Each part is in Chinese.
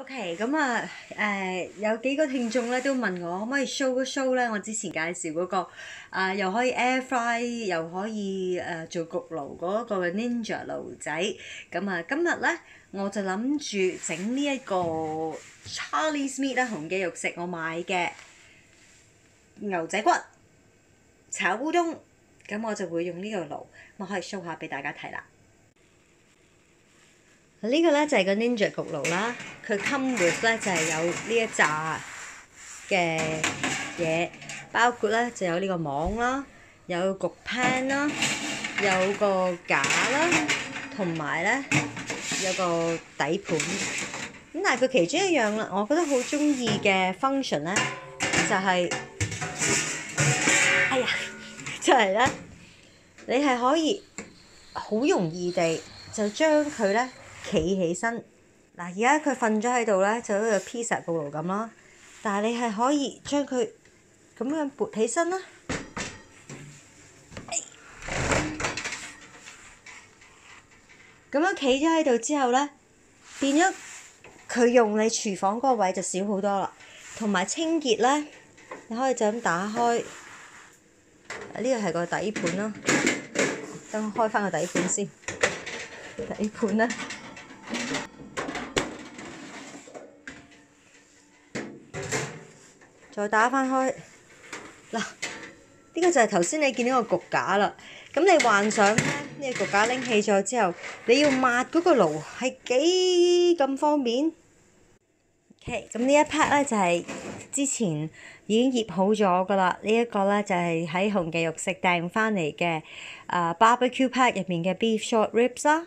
OK，咁啊，誒、有幾個聽眾咧都問我可唔可以 show 一 show 咧？我之前介紹嗰、個啊、又可以 air fry 又可以誒、做焗爐嗰個嘅 Ninja 爐仔。咁啊，今日咧我就諗住整呢一個 Charlie's Meat 啦，紅嘅肉食我買嘅牛仔骨炒烏冬，咁我就會用呢個爐，我可以 show 下俾大家睇啦。呢個咧就係個 Ninja 焗爐啦，佢 come with 咧就係有呢一紮嘅嘢，包括咧就有呢個網啦，有焗 pan 啦，有個架啦，同埋咧有個底盤。咁但係佢其中一樣啦，我覺得好中意嘅 function 咧，就係、哎呀，就係、咧，你係可以好容易地就將佢咧。企起身，嗱而家佢瞓咗喺度咧，就好似 pizza 焗爐咁啦。但係你係可以將佢咁樣撥起身啦。咁樣企咗喺度之後咧，變咗佢用你廚房嗰個位就少好多啦。同埋清潔咧，你可以就咁打開。呢個係個底盤咯，等我開翻個底盤先。底盤咧。再打翻開，嗱，呢個就係頭先你見到個焗架啦。咁你幻想咧，呢個焗架拎起咗之後，你要抹嗰個爐係幾咁方便？OK，咁呢一 part 咧就係之前已經醃好咗噶啦。呢一個咧就係喺紅記肉食訂翻嚟嘅 barbecue pack 入面嘅 beef short ribs 啦。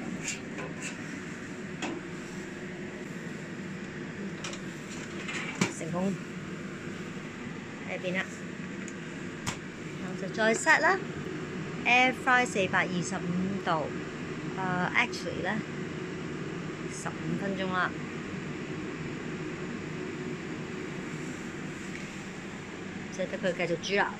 成功喺邊啦，我就再 set 啦。Air fry 四百二十五度，誒 actually 咧十五分鐘啦，即係得佢繼續煮啦。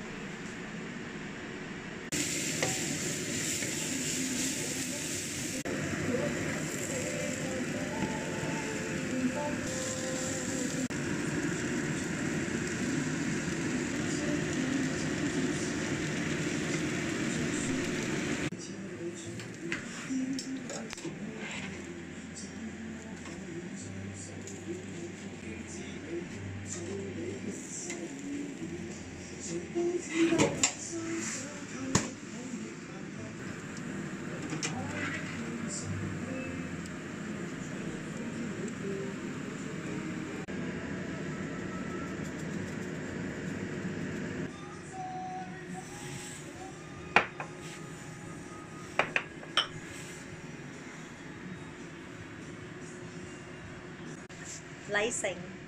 礼成。